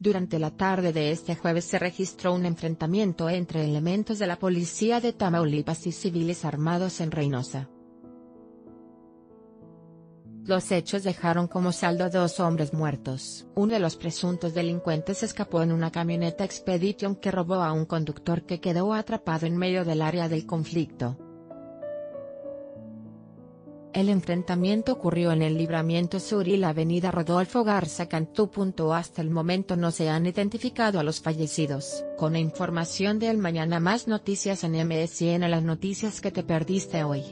Durante la tarde de este jueves se registró un enfrentamiento entre elementos de la policía de Tamaulipas y civiles armados en Reynosa. Los hechos dejaron como saldo dos hombres muertos. Uno de los presuntos delincuentes escapó en una camioneta Expedition que robó a un conductor que quedó atrapado en medio del área del conflicto. El enfrentamiento ocurrió en el Libramiento Sur y la avenida Rodolfo Garza Cantú. Hasta el momento no se han identificado a los fallecidos. Con información del Mañana Más Noticias en MSN las noticias que te perdiste hoy.